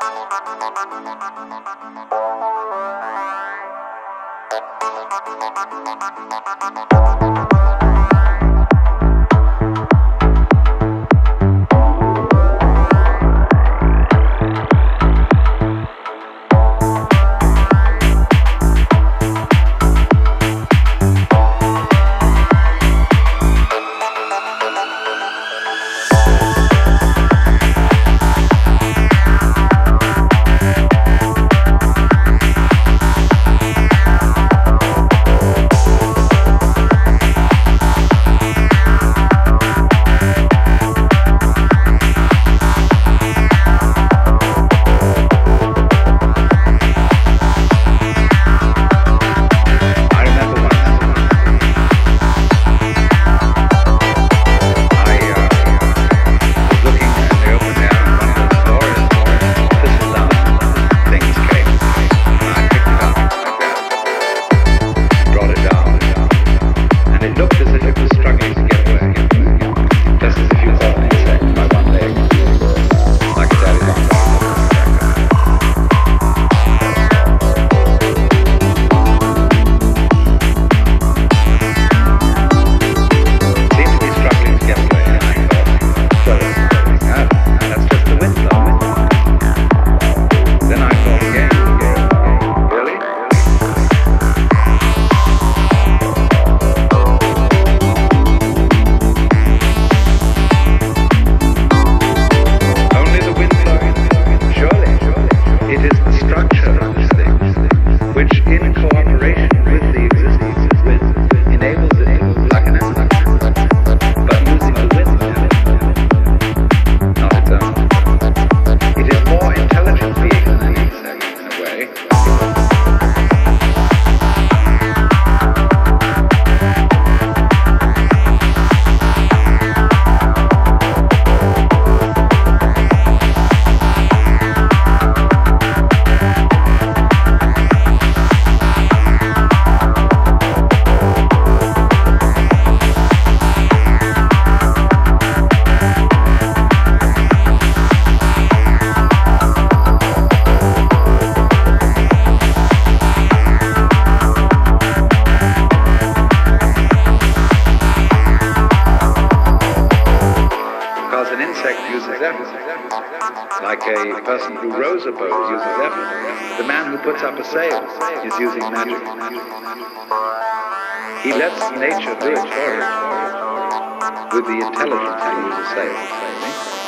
Thank you. insect uses effort. Like a person who rows a boat uses effort. The man who puts up a sail is using magic. He lets nature do it work with the intelligence to use a sail.